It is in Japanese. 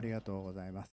ありがとうございます。